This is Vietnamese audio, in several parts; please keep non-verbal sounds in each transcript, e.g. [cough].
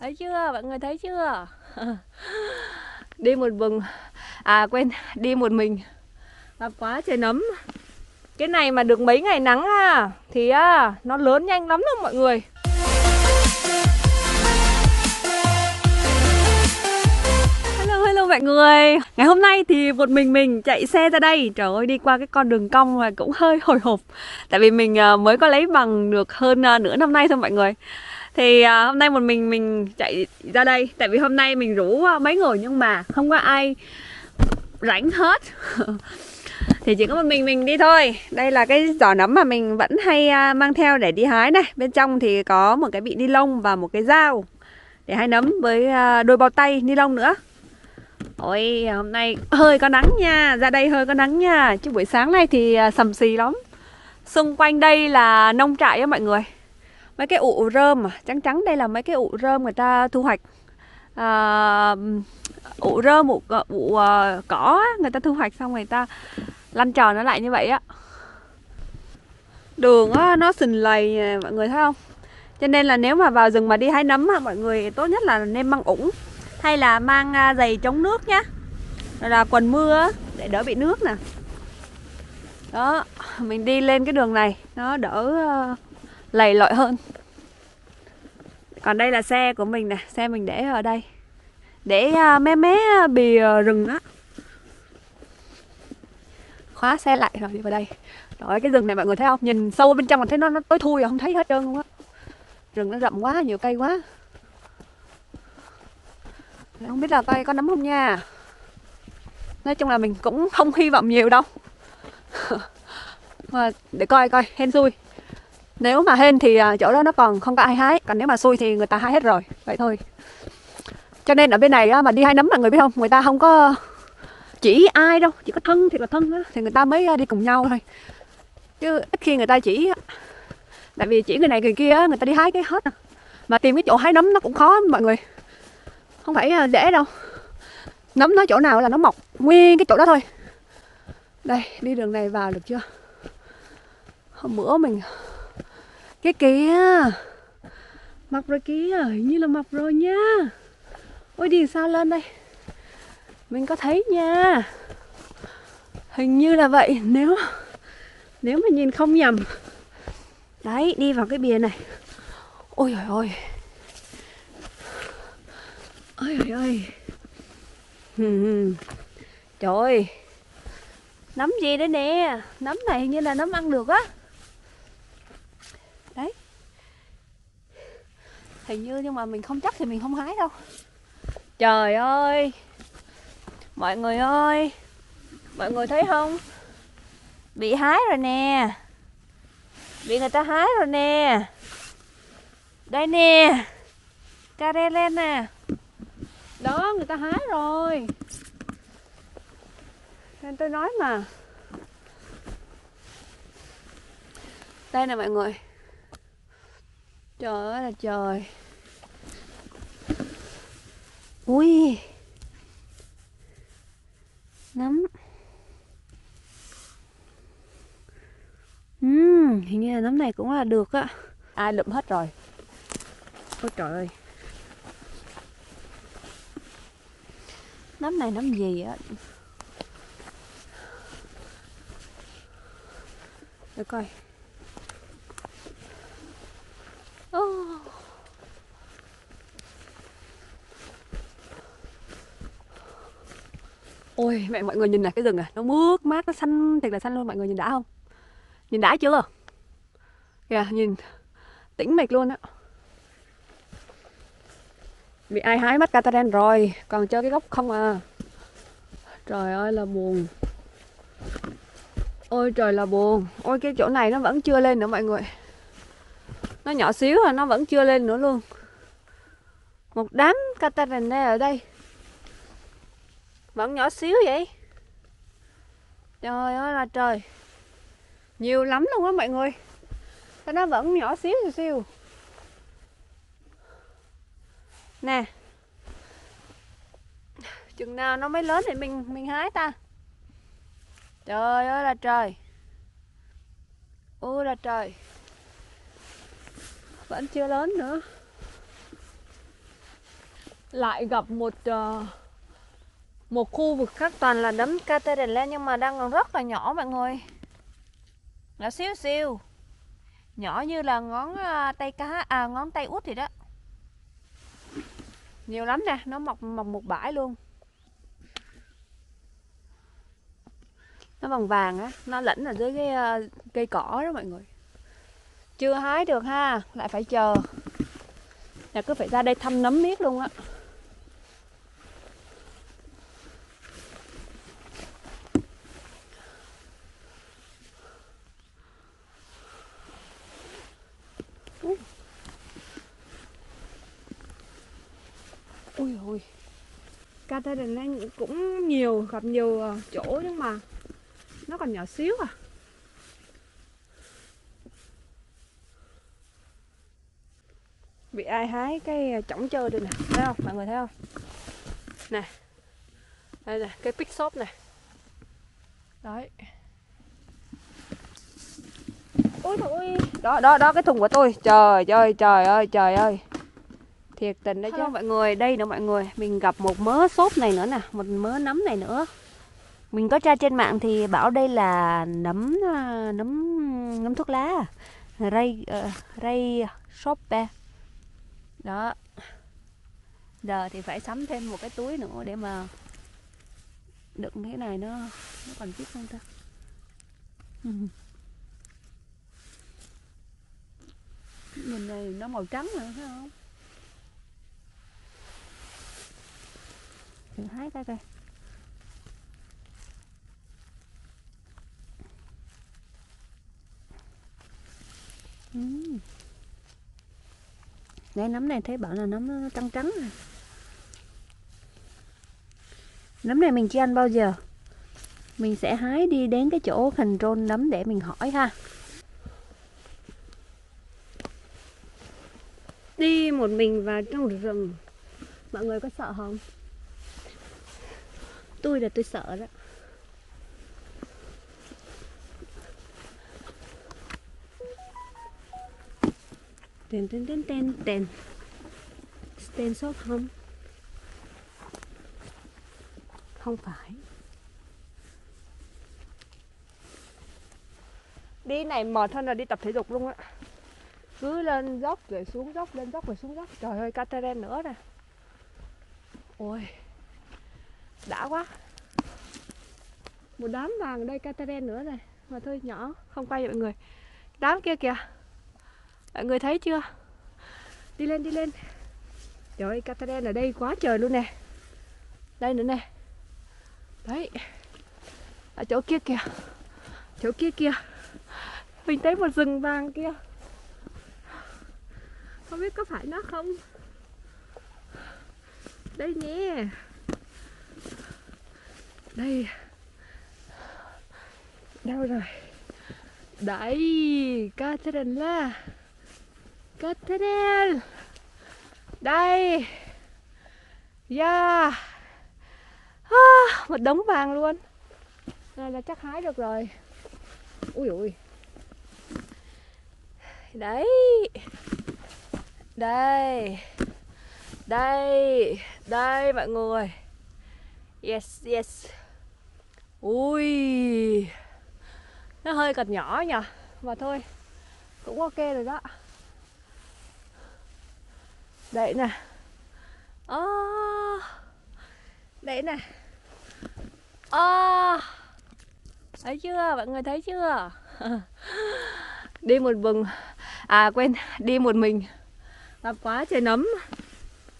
Thấy chưa? Mọi người thấy chưa? [laughs] đi một vùng à quên, đi một mình gặp quá trời nấm. Cái này mà được mấy ngày nắng à thì à, nó lớn nhanh lắm đâu mọi người. Mọi người. Ngày hôm nay thì một mình mình chạy xe ra đây. Trời ơi đi qua cái con đường cong mà cũng hơi hồi hộp. Tại vì mình ờ, mới có lấy bằng được hơn ờ, nửa năm nay thôi mọi người thì à, hôm nay một mình mình chạy ra đây. Tại vì hôm nay mình rủ à, mấy người nhưng mà không có ai rảnh hết. [laughs] Thì chỉ có một mình mình đi thôi. Đây là cái giỏ nấm mà mình vẫn hay à, mang theo để đi hái này. Bên trong thì có một cái bị ni lông và một cái dao để hái nấm với à, đôi bao tay ni lông nữa. Ôi hôm nay hơi có nắng nha. Ra đây hơi có nắng nha. Chứ buổi sáng nay thì à, sầm xì lắm. Xung quanh đây là nông trại á mọi người mấy cái ụ rơm mà trắng trắng đây là mấy cái ụ rơm người ta thu hoạch. À, ụ rơm ụ, ụ uh, cỏ người ta thu hoạch xong người ta lăn tròn nó lại như vậy á. Đường á, nó sình lầy à, mọi người thấy không? Cho nên là nếu mà vào rừng mà đi hái nấm á, mọi người tốt nhất là nên mang ủng. Hay là mang uh, giày chống nước nhá. Rồi là quần mưa để đỡ bị nước nè. Đó mình đi lên cái đường này nó đỡ uh, lầy lội hơn. Còn đây là xe của mình nè xe mình để ở đây. Để uh, mé mé bì rừng á. Khóa xe lại rồi đi vào đây. Rồi cái rừng này mọi người thấy không? Nhìn sâu bên trong mà thấy nó nó tối thui rồi không thấy hết trơn luôn á. Rừng nó rậm quá nhiều cây quá. Không biết là cây có nấm không nha. Nói chung là mình cũng không hy vọng nhiều đâu. [laughs] Mà để coi coi hên xui nếu mà hên thì à, chỗ đó nó còn không có ai hái còn nếu mà xui thì người ta hái hết rồi vậy thôi. Cho nên ở bên này á, mà đi hái nấm là người biết không người ta không có chỉ ai đâu chỉ có thân thì là thân á, thì người ta mới à, đi cùng nhau thôi. Chứ ít khi người ta chỉ tại vì chỉ người này người kia người ta đi hái cái hết. À. mà tìm cái chỗ hái nấm nó cũng khó mọi người không phải à, dễ đâu. Nấm nó chỗ nào là nó mọc nguyên cái chỗ đó thôi. Đây đi đường này vào được chưa? Hôm bữa mình cái kia Mọc rồi kia Hình như là mọc rồi nha. Ôi, đi sao lên đây? Mình có thấy nha. Hình như là vậy, Nếu Nếu mà nhìn không nhầm. Đấy, đi vào cái bìa này. Ôi trời ơi. Ôi trời ơi. Trời ơi. Nấm gì đấy nè? Nấm này hình như là nấm ăn được á đấy hình như nhưng mà mình không chắc thì mình không hái đâu. Trời ơi! Mọi người ơi! Mọi người thấy không? Bị hái rồi nè. Bị người ta hái rồi nè. Đây nè. Cà rê lên nè. Đó, người ta hái rồi. Nên tôi nói mà. Đây nè mọi người. Trời ơi là trời. Ui. Nấm. Uhm, Hình như là nấm này cũng là được á. Ai lụm hết rồi. Ôi trời ơi. Nấm này nấm gì á? Để coi Ôi, mẹ, mọi người nhìn này, cái rừng này, Nó mướt mát, nó xanh, thiệt là xanh luôn, mọi người nhìn đã không? Nhìn đã chưa? Kìa, nhìn, tĩnh mịch luôn á. Bị ai hái mắt Cataren rồi, Còn chơi cái gốc không à? Trời ơi, là buồn. Ôi, trời là buồn. Ôi, cái chỗ này nó vẫn chưa lên nữa, mọi người. Nó nhỏ xíu rồi nó vẫn chưa lên nữa luôn. Một đám Catarina ở đây vẫn nhỏ xíu vậy? Trời ơi là trời. Nhiều lắm luôn á mọi người. Nó vẫn nhỏ xíu xíu xíu. Nè. Chừng nào nó mới lớn thì mình mình hái ta. Trời ơi là trời. Ôi là trời. Vẫn chưa lớn nữa. Lại gặp một uh, một khu vực khác toàn là nấm Caterella nhưng mà đang còn rất là nhỏ mọi người nhỏ xíu xíu. Nhỏ như là ngón à, tay cá à ngón tay út thì đó. Nhiều lắm nè nó mọc mọc một bãi luôn. Nó bằng vàng á nó lẫn ở dưới cái uh, cây cỏ đó mọi người. Chưa hái được ha lại phải chờ. Là cứ phải ra đây thăm nấm miết luôn á ui ui Catherine cũng nhiều, gặp nhiều ờ, chỗ nhưng mà nó còn nhỏ xíu à. Bị ai hái cái ờ, chỏng chơi đây nè, thấy không? Mọi người thấy không? Nè, đây nè, cái pick shop này đấy. Ôi ôi. Đó đó đó, cái thùng của tôi. Trời ơi trời ơi trời ơi thiệt tình đấy chứ. mọi người đây nữa mọi người mình gặp một mớ xốp này nữa nè một mớ nấm này nữa. Mình có tra trên mạng thì bảo đây là nấm à, nấm nấm thuốc lá ray uh, ray sope đó. Giờ thì phải sắm thêm một cái túi nữa để mà đựng cái này nó nó còn chít không ta? [laughs] Nhìn này nó màu trắng rồi thấy không thử hái cái coi uhm. Đây nấm này thấy bảo là nấm trắng trắng này. Nấm này mình chưa ăn bao giờ Mình sẽ hái đi đến cái chỗ hình rôn nấm để mình hỏi ha Đi một mình vào trong rừng Mọi người có sợ không? Tôi là tôi sợ đó. Tên tên tên tên tên. Tên sốt không? Không phải. Đi này mệt hơn là đi tập thể dục luôn á. Cứ lên dốc, rồi xuống dốc, lên dốc, rồi xuống dốc. Trời ơi, Catherine nữa nè. Ôi đã quá. Một đám vàng đây cataren nữa này mà thôi, nhỏ, không quay mọi người. Đám kia kìa. Mọi người thấy chưa? Đi lên đi lên. Trời ơi cataren ở đây quá trời luôn nè. Đây nữa nè. Đấy. Ở chỗ kia kìa. Chỗ kia kìa. Mình thấy một rừng vàng kia. Không biết có phải nó không? Đây nhé đây. Đâu rồi. Đấy Catherine là Catherine. Đây. Dạ. Yeah à, một đống vàng luôn. Này là chắc hái được rồi. Ui ui đấy. Đây. Đây. Đây mọi người. Yes yes ui. Nó hơi cật nhỏ nhỉ? Mà thôi cũng ok rồi đó. Đấy nè. Oh, đấy nè. Oh, thấy chưa? Mọi người thấy chưa? [laughs] Đi một vùng, à quên đi một mình. Gặp quá trời nấm.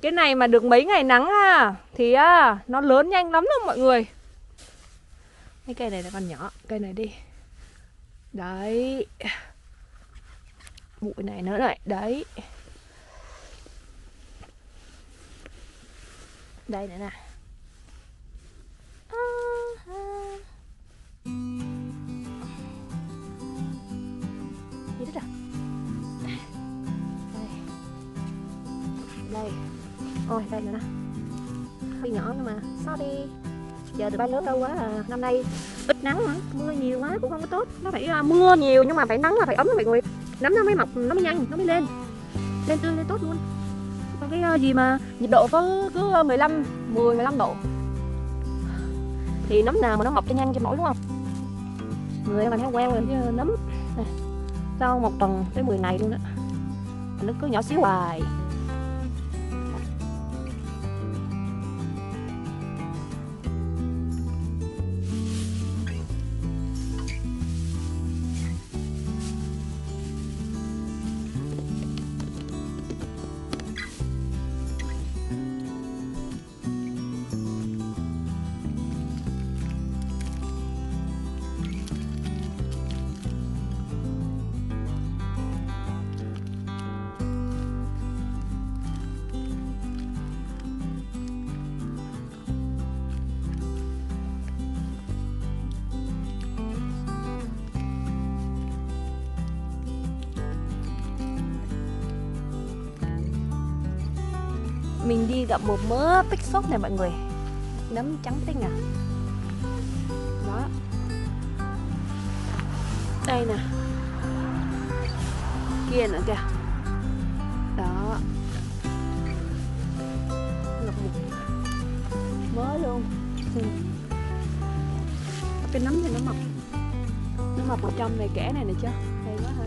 Cái này mà được mấy ngày nắng à thì à, nó lớn nhanh lắm đâu mọi người cái cây này là còn nhỏ, cây này đi. Đấy. Bụi này nữa này, đấy. Đây nữa nè. Gì đó à? đây. Đây. Ôi, đây nữa nè. Hơi nhỏ nhưng mà, sorry giờ được ba nước đâu quá à. năm nay ít nắng mà mưa nhiều quá, cũng không có tốt. Nó phải à, mưa nhiều nhưng mà phải nắng là phải ấm mọi người nấm nó mới mọc, nó mới nhanh, nó mới lên. Lên tươi, lên tốt luôn. Còn cái à, gì mà nhiệt độ có cứ 15 10 15 độ? Thì nấm nào mà nó mọc cho nhanh cho nổi đúng không? Người mà thấy quen rồi chứ à, nấm. Sau một tuần tới 10 ngày luôn á nó cứ nhỏ xíu hoài. Mình đi gặp một mớ pick xốp này mọi người. Nấm trắng tinh à đó. Đây nè. Kia nữa kìa. Đó. Ngập một mớ luôn. Ừ. cái nấm thì nó mập. Nó mập ở trong này kẽ này nè chưa hay quá ha.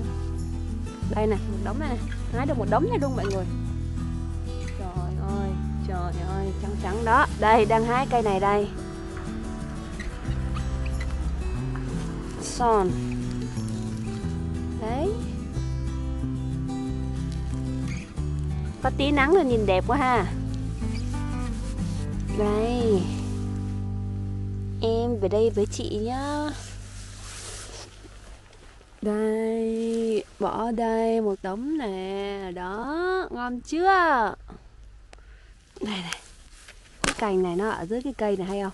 Đây nè, một đống này nè. Hái được một đống này luôn mọi người. Trời ơi, trắng trắng đó. Đây, đang hái cây này đây. Son. Đấy. Có tí nắng là nhìn đẹp quá ha. Đây. Em về đây với chị nhá. Đây Bỏ đây một tấm nè. Đó, ngon chưa? Đây này. Cái cành này nó ở dưới cái cây này hay không?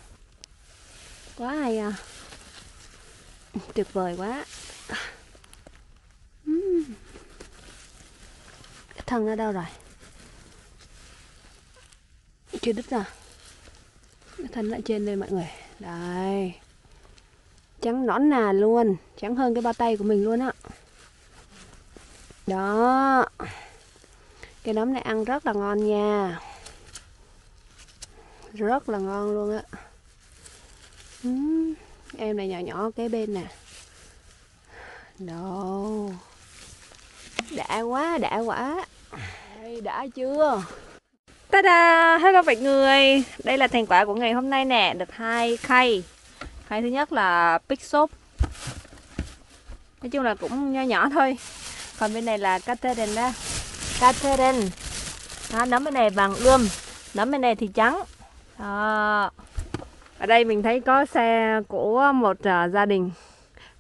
Quá hay à. Tuyệt vời quá. Cái thân ở đâu rồi? Chưa đứt ra cái thân lại trên đây mọi người. Đây. Trắng nõn nà luôn. Trắng hơn cái bao tay của mình luôn á. Đó. Cái nấm này ăn rất là ngon nha rất là ngon luôn á. Uhm, em này nhỏ nhỏ kế bên nè. Đồ. Đã quá đã quá. Đây, đã chưa? Ta-da! Hello mọi người. Đây là thành quả của ngày hôm nay nè. Được hai khay. Khay thứ nhất là Big Soap Nói chung là cũng nho nhỏ thôi. Còn bên này là Catherine đó. Catherine. Đó, Nấm bên này vàng ươm. Nấm bên này thì trắng đó. Ở đây mình thấy có xe của một uh, gia đình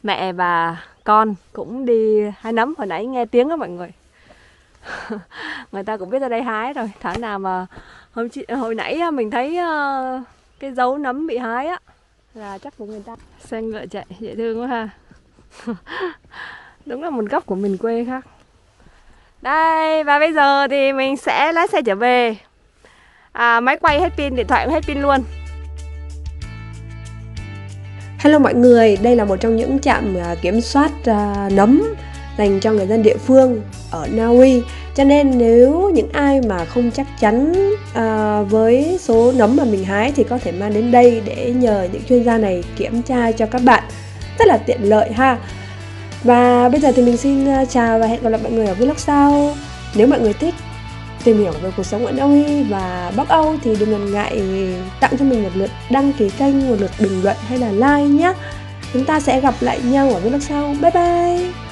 Mẹ và con cũng đi hái nấm. Hồi nãy nghe tiếng đó mọi người. [laughs] Người ta cũng biết ra đây hái rồi. Tháng nào mà hôm chị, hồi nãy mình thấy uh, cái dấu nấm bị hái á Là chắc của người ta. Xe ngựa chạy dễ thương quá ha. [laughs] Đúng là một góc của mình quê khác. Đây và bây giờ thì mình sẽ lái xe trở về à, máy quay hết pin điện thoại cũng hết pin luôn Hello mọi người, đây là một trong những trạm à, kiểm soát à, nấm dành cho người dân địa phương ở Na Uy. Cho nên nếu những ai mà không chắc chắn à, với số nấm mà mình hái thì có thể mang đến đây để nhờ những chuyên gia này kiểm tra cho các bạn. Rất là tiện lợi ha. Và bây giờ thì mình xin à, chào và hẹn gặp lại mọi người ở vlog sau. Nếu mọi người thích tìm hiểu về cuộc sống ở Na Uy và Bắc Âu thì đừng ngần ngại tặng cho mình một lượt đăng ký kênh, một lượt bình luận hay là like nhé. Chúng ta sẽ gặp lại nhau ở vlog sau. Bye bye!